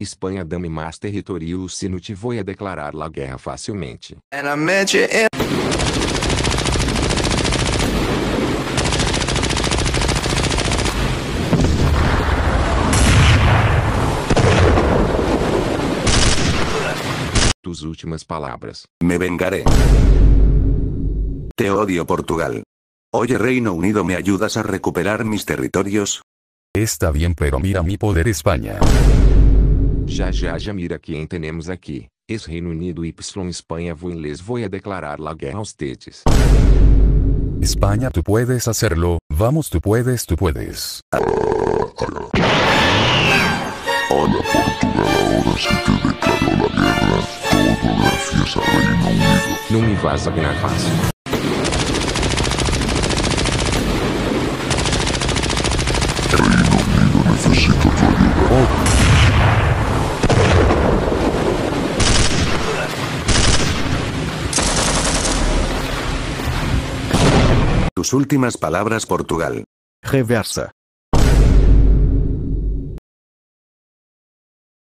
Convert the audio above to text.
Espanha dame mais território se não te vou a declarar la guerra facilmente. And I met you in. Tus últimas palavras. Me vengaré. Te odio Portugal. Oye Reino Unido, ¿me ayudas a recuperar mis territorios? Está bien pero mira mi poder España. Já já já mira quem tenemos aqui. Ex Reino Unido y Espanha vou les voy a declarar la guerra aos tetes. España tú puedes hacerlo, vamos tú puedes tú puedes. Hola Portugal, ahora sí te declaró la guerra, todo gracias a Reino Unido. Não me vas a ganhar fácil. Reino Unido necesita tu ayuda. Tus últimas palabras Portugal. Reversa.